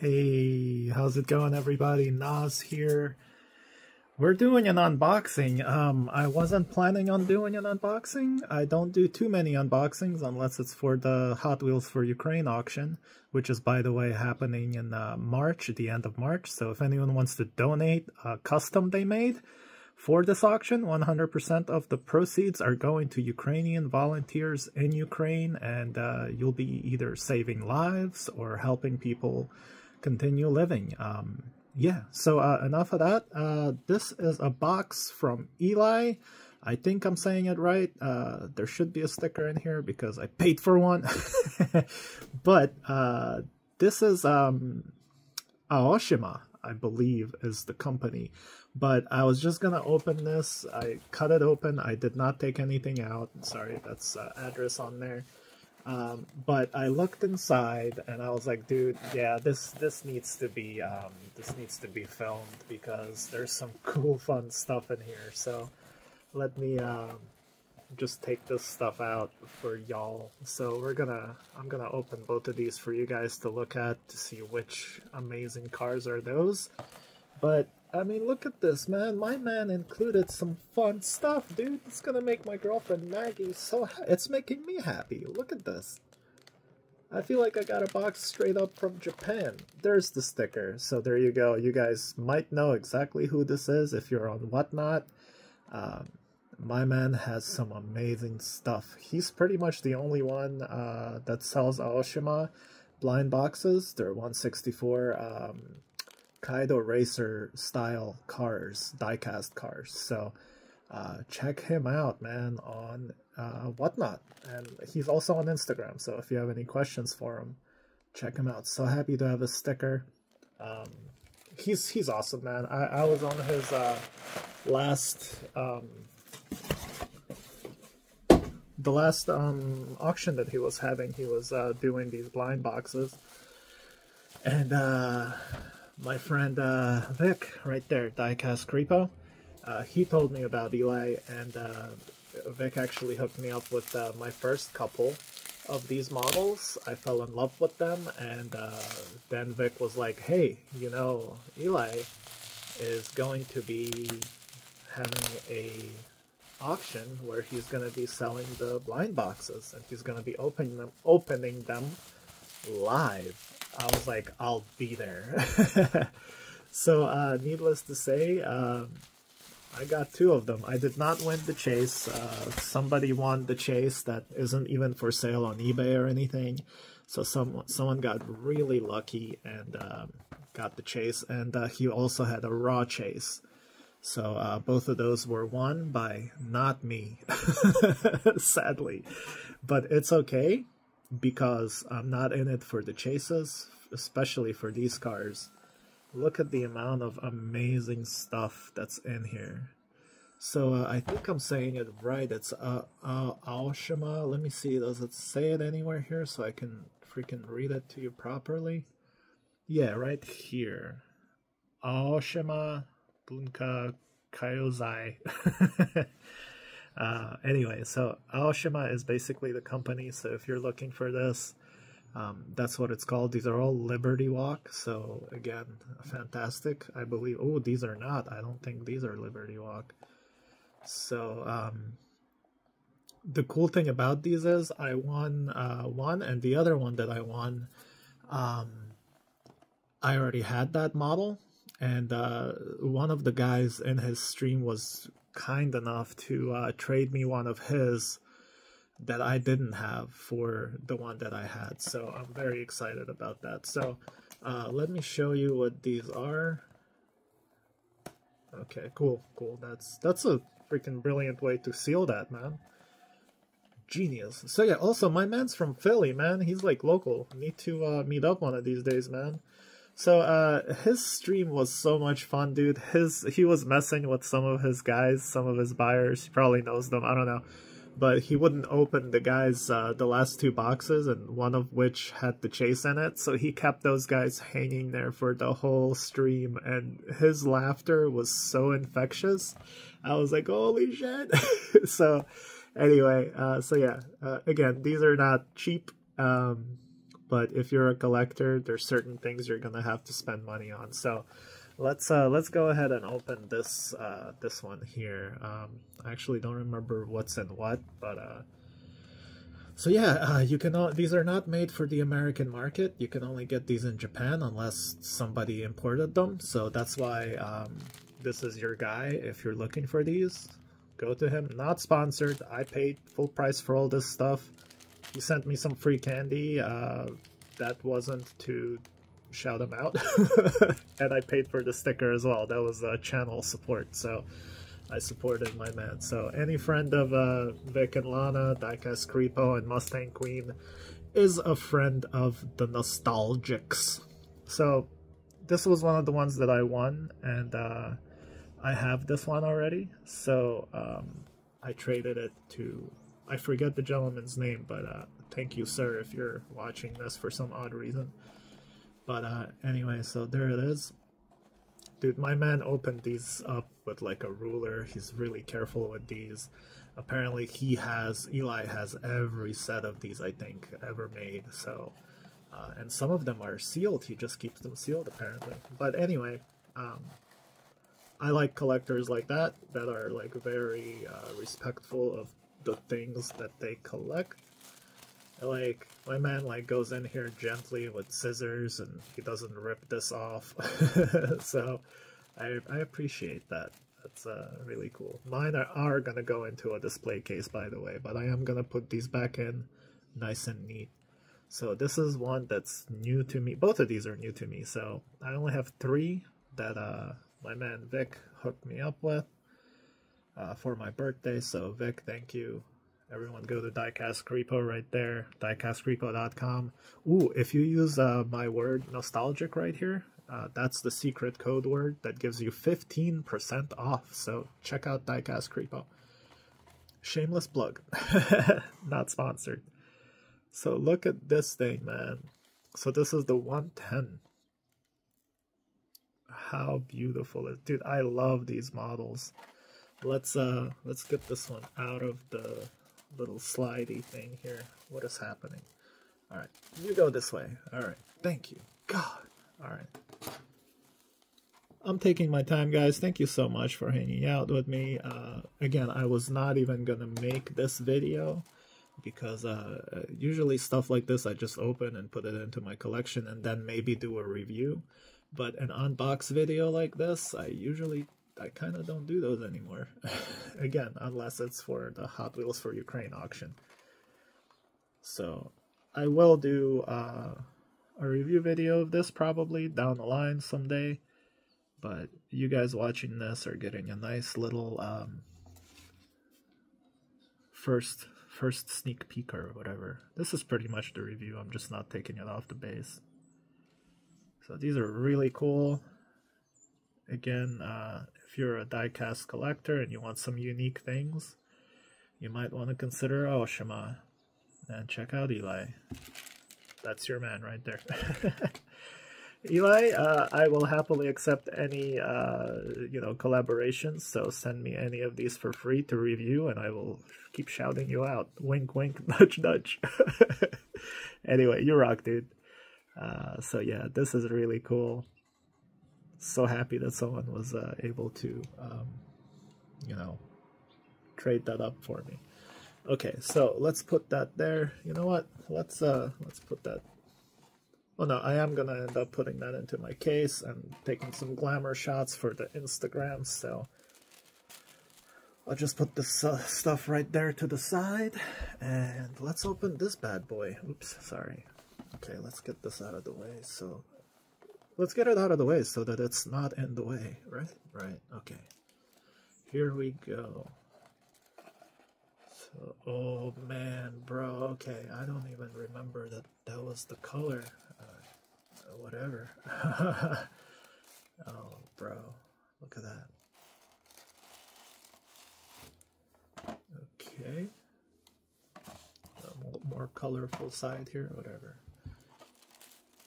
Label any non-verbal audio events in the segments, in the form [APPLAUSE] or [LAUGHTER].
Hey, how's it going everybody? Naz here. We're doing an unboxing. Um, I wasn't planning on doing an unboxing. I don't do too many unboxings unless it's for the Hot Wheels for Ukraine auction, which is by the way happening in uh, March, the end of March. So if anyone wants to donate a custom they made for this auction, 100% of the proceeds are going to Ukrainian volunteers in Ukraine and uh, you'll be either saving lives or helping people continue living. Um, yeah, so uh, enough of that. Uh, this is a box from Eli. I think I'm saying it right. Uh, there should be a sticker in here because I paid for one. [LAUGHS] but uh, this is um, Aoshima, I believe, is the company. But I was just going to open this. I cut it open. I did not take anything out. Sorry, that's uh, address on there. Um, but I looked inside and I was like, dude, yeah, this this needs to be um, this needs to be filmed because there's some [LAUGHS] cool, fun stuff in here. So let me um, just take this stuff out for y'all. So we're gonna I'm gonna open both of these for you guys to look at to see which amazing cars are those. But I mean, look at this, man. My man included some fun stuff, dude. It's gonna make my girlfriend Maggie so It's making me happy. Look at this. I feel like I got a box straight up from Japan. There's the sticker. So there you go. You guys might know exactly who this is if you're on Whatnot. Um, my man has some amazing stuff. He's pretty much the only one uh, that sells Aoshima blind boxes. They're 164. Um, Kaido Racer style cars, diecast cars. So uh, check him out, man, on uh, Whatnot. And he's also on Instagram, so if you have any questions for him, check him out. So happy to have a sticker. Um, he's he's awesome, man. I, I was on his uh, last um, the last um, auction that he was having. He was uh, doing these blind boxes, and uh, my friend uh, Vic, right there, Diecast Creepo, uh, he told me about Eli, and uh, Vic actually hooked me up with uh, my first couple of these models. I fell in love with them, and uh, then Vic was like, hey, you know, Eli is going to be having a auction where he's going to be selling the blind boxes, and he's going to be opening them, opening them live I was like, I'll be there. [LAUGHS] so, uh, needless to say, um, I got two of them. I did not win the chase. Uh, somebody won the chase that isn't even for sale on eBay or anything. So some someone got really lucky and um, got the chase, and uh, he also had a raw chase. So uh, both of those were won by not me, [LAUGHS] sadly. But it's okay because I'm not in it for the chases, especially for these cars. Look at the amount of amazing stuff that's in here. So uh, I think I'm saying it right. It's uh, uh, Aoshima. Let me see. Does it say it anywhere here so I can freaking read it to you properly? Yeah, right here. Aoshima Bunka Kyozai. [LAUGHS] Uh, anyway, so Aoshima is basically the company. So if you're looking for this, um, that's what it's called. These are all Liberty Walk. So again, fantastic. I believe. Oh, these are not. I don't think these are Liberty Walk. So um, the cool thing about these is I won uh, one, and the other one that I won, um, I already had that model. And uh, one of the guys in his stream was kind enough to uh, trade me one of his that I didn't have for the one that I had. So I'm very excited about that. So uh, let me show you what these are. Okay, cool, cool. That's that's a freaking brilliant way to seal that, man. Genius. So yeah, also my man's from Philly, man. He's like local. Need to uh, meet up one of these days, man. So uh his stream was so much fun, dude. His he was messing with some of his guys, some of his buyers. He probably knows them, I don't know. But he wouldn't open the guys uh the last two boxes and one of which had the chase in it. So he kept those guys hanging there for the whole stream and his laughter was so infectious. I was like, "Holy shit." [LAUGHS] so anyway, uh so yeah, uh, again, these are not cheap um but if you're a collector, there's certain things you're gonna have to spend money on. So let's uh, let's go ahead and open this uh, this one here. Um, I actually don't remember what's in what, but uh, so yeah, uh, you can. These are not made for the American market. You can only get these in Japan unless somebody imported them. So that's why um, this is your guy. If you're looking for these, go to him. Not sponsored. I paid full price for all this stuff. He sent me some free candy. Uh, that wasn't to shout him out, [LAUGHS] and I paid for the sticker as well. That was uh, channel support. So I supported my man. So any friend of uh, Vic and Lana, Diecast Creepo, and Mustang Queen is a friend of the Naztalgics. So this was one of the ones that I won, and uh, I have this one already. So um, I traded it to, I forget the gentleman's name, but uh, thank you, sir, if you're watching this for some odd reason. But uh, anyway, so there it is. Dude, my man opened these up with like a ruler. He's really careful with these. Apparently he has, Eli has every set of these, I think, ever made. So, uh, and some of them are sealed. He just keeps them sealed, apparently. But anyway, um, I like collectors like that, that are like very uh, respectful of the things that they collect. Like my man like goes in here gently with scissors and he doesn't rip this off. [LAUGHS] So I, I appreciate that. That's uh, really cool. Mine are, are gonna go into a display case by the way but I am gonna put these back in nice and neat. So this is one that's new to me. Both of these are new to me. So I only have three that uh, my man Vic hooked me up with uh, for my birthday so Vic thank you Everyone go to Diecast Creepo right there, diecastcreepo.com. Ooh, if you use uh, my word nostalgic right here, uh, that's the secret code word that gives you 15% off. So check out Diecast Creepo. Shameless plug, [LAUGHS] not sponsored. So look at this thing, man. So this is the 110. How beautiful it, dude! I love these models. Let's uh, let's get this one out of the little slidey thing here. What is happening? Alright, you go this way. Alright, thank you. God. Alright. I'm taking my time, guys. Thank you so much for hanging out with me. Uh, again, I was not even gonna make this video because uh, usually stuff like this I just open and put it into my collection and then maybe do a review. But an unbox video like this, I usually I kind of don't do those anymore. [LAUGHS] Again, unless it's for the Hot Wheels for Ukraine auction. So I will do uh, a review video of this probably down the line someday. But you guys watching this are getting a nice little um, first first sneak peek or whatever. This is pretty much the review. I'm just not taking it off the base. So these are really cool. Again, uh, if you're a diecast collector and you want some unique things, you might want to consider Aoshima. And check out Eli. That's your man right there. [LAUGHS] Eli, uh, I will happily accept any, uh, you know, collaborations, so send me any of these for free to review, and I will keep shouting you out. Wink, wink, [LAUGHS] nudge, nudge. [LAUGHS] anyway, you rock, dude. Uh, so yeah, this is really cool so happy that someone was uh, able to, um, you know, trade that up for me. Okay, so let's put that there. You know what? Let's uh, let's put that. Oh no, I am gonna end up putting that into my case and taking some glamour shots for the Instagram. So I'll just put this uh, stuff right there to the side, and let's open this bad boy. Oops, sorry. Okay, let's get this out of the way. So let's get it out of the way so that it's not in the way, right? Right, okay. Here we go. So, oh man, bro, okay, I don't even remember that that was the color. Uh, whatever. [LAUGHS] oh, bro, look at that. Okay. More colorful side here, whatever.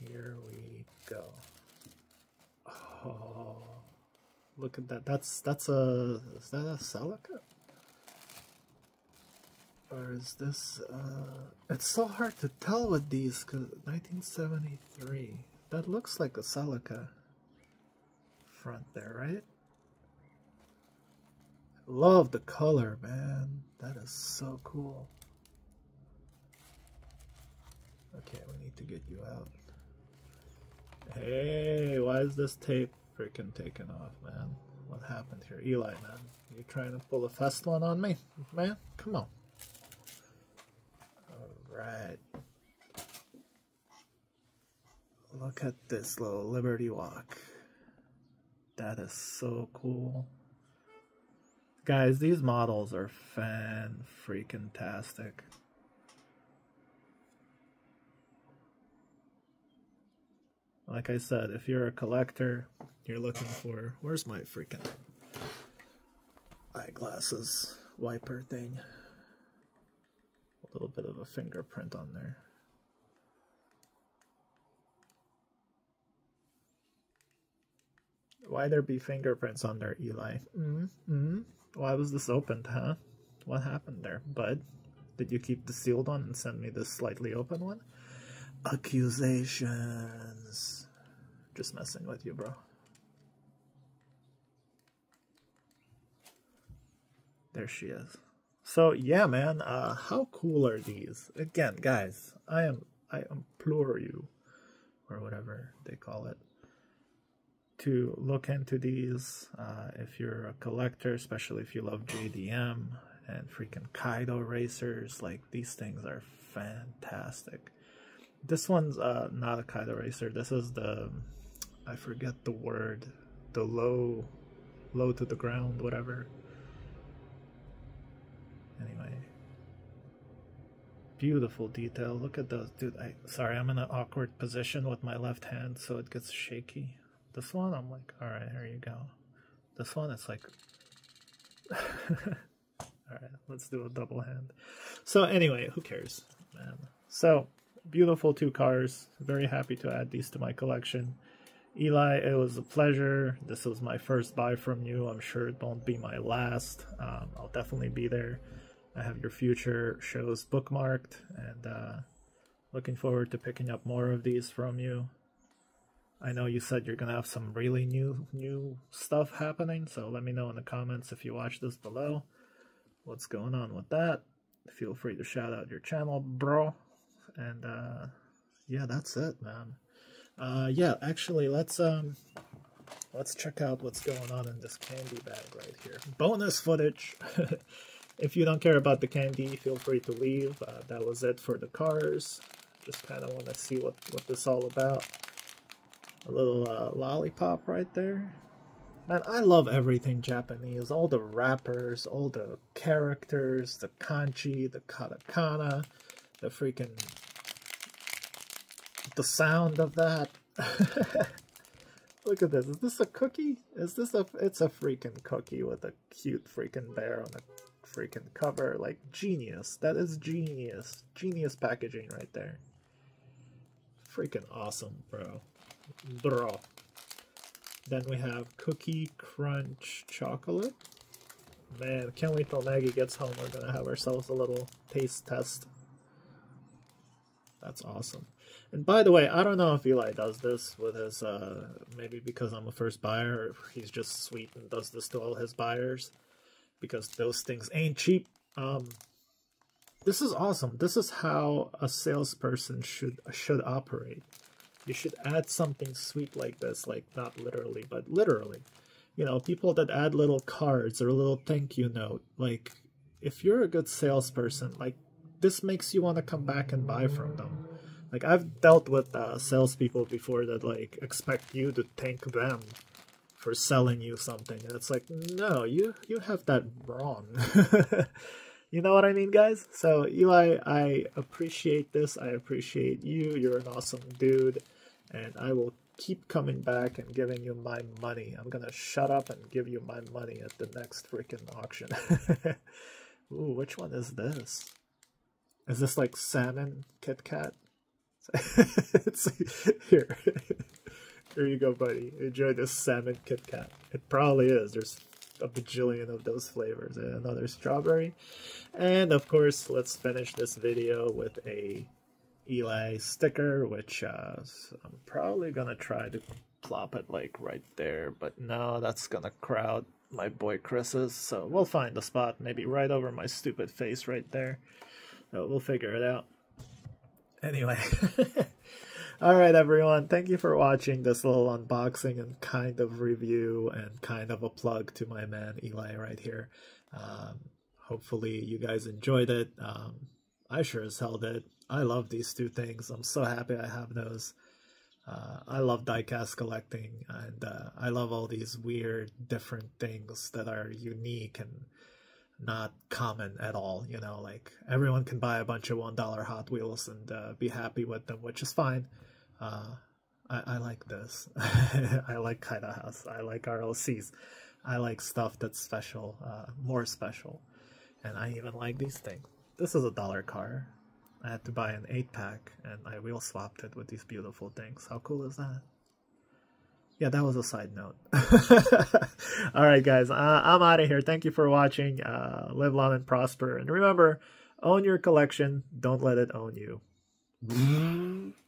Here we go. Oh, look at that. That's that's a is that a Celica? Or is this, uh, it's so hard to tell with these, because 1973, that looks like a Celica front there, right? Love the color, man. That is so cool. Okay, we need to get you out. Hey, why is this tape freaking taken off, man? What happened here? Eli, man. You trying to pull a fast one on me? Man, come on. Alright. Look at this little Liberty Walk. That is so cool. Guys, these models are fan freaking tastic. Like I said, if you're a collector, you're looking for where's my freaking eyeglasses wiper thing? A little bit of a fingerprint on there. Why there be fingerprints on there, Eli? Mm hmm. Why was this opened, huh? What happened there, bud? Did you keep the sealed one and send me this slightly open one? Accusations. Just messing with you, bro. There she is. So yeah, man, uh, how cool are these? Again, guys, I am I implore you, or whatever they call it, to look into these. Uh, if you're a collector, especially if you love JDM and freaking Kaido racers, like these things are fantastic. This one's uh, not a Kaido racer. This is the I forget the word, the low, low to the ground, whatever. Anyway, beautiful detail. Look at those, dude. I sorry, I'm in an awkward position with my left hand, so it gets shaky. This one, I'm like, all right, here you go. This one, it's like, [LAUGHS] all right, let's do a double hand. So anyway, who cares, man? So beautiful two cars. Very happy to add these to my collection. Eli, it was a pleasure. This was my first buy from you. I'm sure it won't be my last. Um, I'll definitely be there. I have your future shows bookmarked and uh, looking forward to picking up more of these from you. I know you said you're gonna have some really new new stuff happening, so let me know in the comments if you watch this below. What's going on with that? Feel free to shout out your channel, bro. And uh, yeah, that's it, man. Uh, yeah, actually, let's um, let's check out what's going on in this candy bag right here. Bonus footage. [LAUGHS] if you don't care about the candy, feel free to leave. Uh, that was it for the cars. Just kind of want to see what what this all about. A little uh, lollipop right there. Man, I love everything Japanese. All the wrappers, all the characters, the kanji, the katakana, the freaking the sound of that. [LAUGHS] Look at this. Is this a cookie? Is this a... It's a freaking cookie with a cute freaking bear on a freaking cover. Like, genius. That is genius. Genius packaging right there. Freaking awesome, bro. Bro. Then we have Cookie Crunch Chocolate. Man, can't wait till Maggie gets home. We're gonna have ourselves a little taste test. That's awesome. And by the way, I don't know if Eli does this with his, uh, maybe because I'm a first buyer, he's just sweet and does this to all his buyers, because those things ain't cheap. Um, this is awesome. This is how a salesperson should should operate. You should add something sweet like this, like not literally, but literally. You know, people that add little cards or a little thank you note, like if you're a good salesperson, like this makes you want to come back and buy from them. Like I've dealt with uh, salespeople before that like expect you to thank them for selling you something, and it's like no, you you have that wrong. [LAUGHS] you know what I mean, guys? So Eli, I appreciate this. I appreciate you. You're an awesome dude, and I will keep coming back and giving you my money. I'm gonna shut up and give you my money at the next freaking auction. [LAUGHS] Ooh, which one is this? Is this like salmon Kit Kat? [LAUGHS] here. Here you go, buddy. Enjoy this salmon Kit Kat. It probably is. There's a bajillion of those flavors and another strawberry. And of course, let's finish this video with a Eli sticker, which uh, I'm probably gonna try to plop it like right there, but no, that's gonna crowd my boy Chris's, so we'll find a spot, maybe right over my stupid face right there. We'll figure it out. Anyway. [LAUGHS] Alright everyone, thank you for watching this little unboxing and kind of review and kind of a plug to my man Eli right here. Um, hopefully you guys enjoyed it. Um, I sure as hell did. I love these two things. I'm so happy I have those. Uh, I love diecast collecting, and uh, I love all these weird, different things that are unique and not common at all. You know, like everyone can buy a bunch of one dollar Hot Wheels and uh, be happy with them, which is fine. Uh, I, I like this. [LAUGHS] I like Kaido House. I like RLCs. I like stuff that's special, uh, more special, and I even like these things. This is a dollar car. I had to buy an 8 pack and I wheel swapped it with these beautiful things. How cool is that? Yeah, that was a side note. [LAUGHS] Alright, guys, uh, I'm out of here. Thank you for watching. Uh, live long and prosper. And remember, own your collection, don't let it own you. [LAUGHS]